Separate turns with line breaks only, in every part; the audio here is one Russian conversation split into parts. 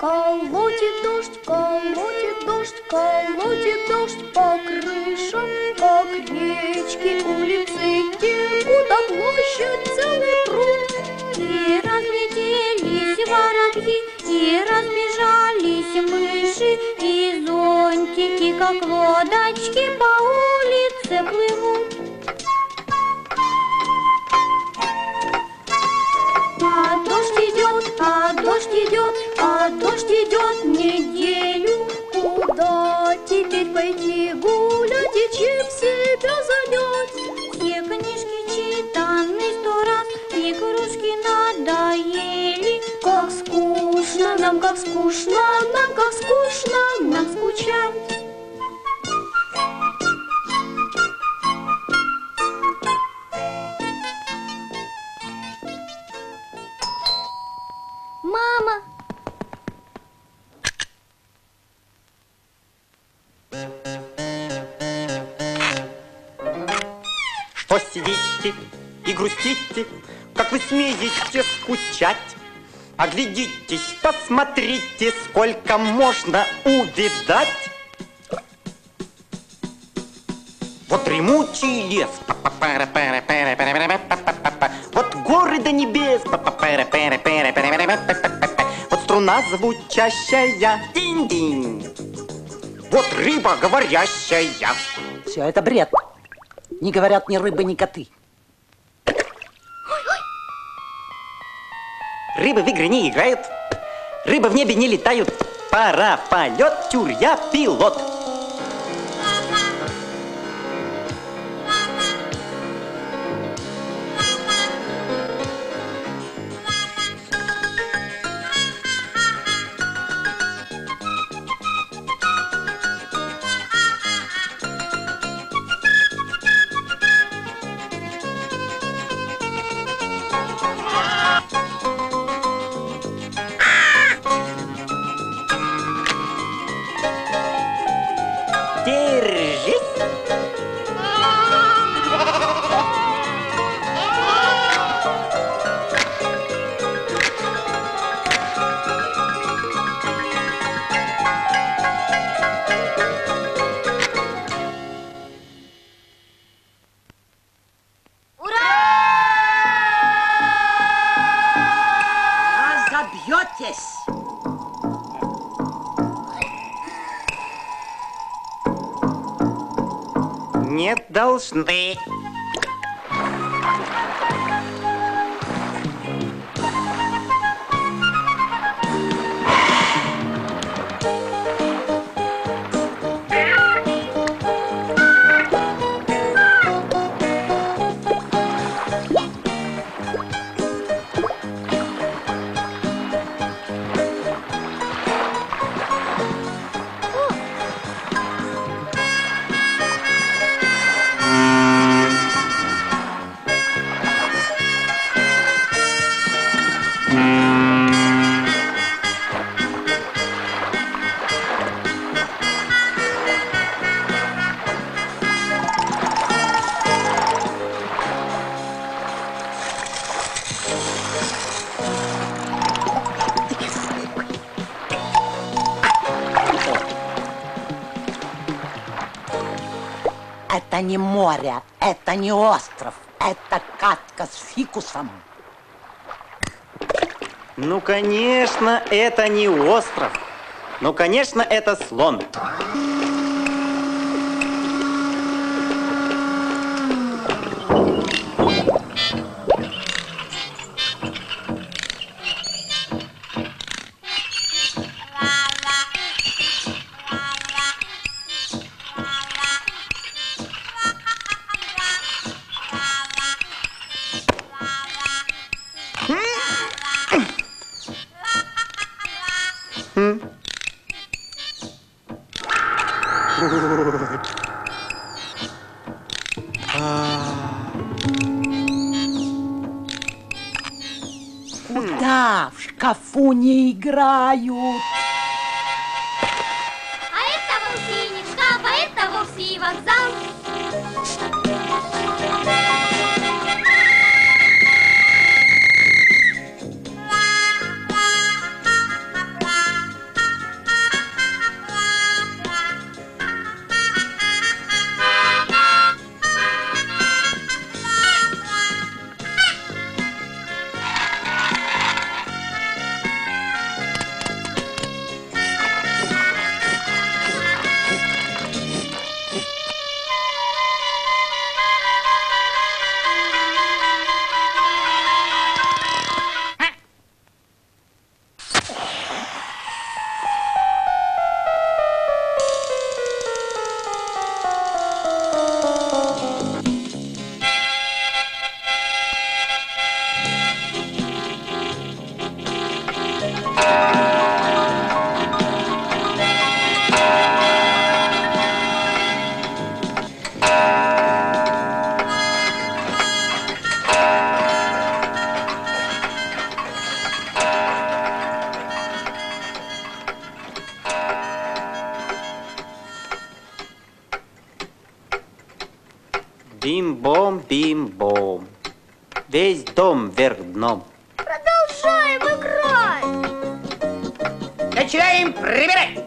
Колотит дождь, колотит дождь, колотит дождь по крышам, как речки улицы текут, а площадь целый пруд.
И разлетелись воробьи, и разбежались мыши, и зонтики, как лодочки, по улице плывут.
Скучно нам, как скучно нам, скучать.
Мама,
Что сидите и грустите, как вы смеете скучать? Оглядитесь, посмотрите, сколько можно увидать. Вот дремучий лес, вот горы до небес, вот струна звучащая, динь-динь. Вот рыба говорящая.
Все это бред. Не говорят ни рыбы, ни коты.
Рыбы в игры не играют, рыбы в небе не летают. Пора полет, тюрья, пилот.
Разобьетесь!
Не должны.
Это не море, это не остров, это катка с фикусом.
Ну, конечно, это не остров. Ну, конечно, это слон.
В шкафу не играют?
Бим-бом, бим-бом. Весь дом вверх дном.
Продолжаем играть.
Начинаем прибирать.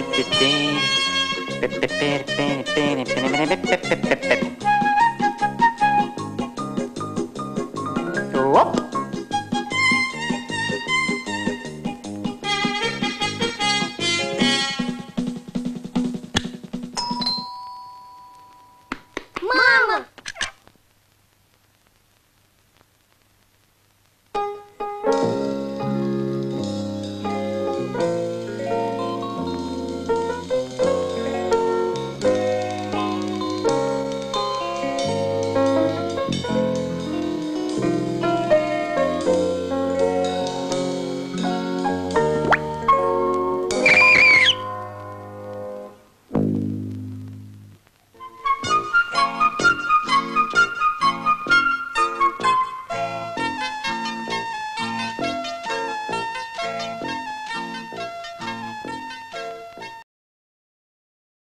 Пе-пе-пе.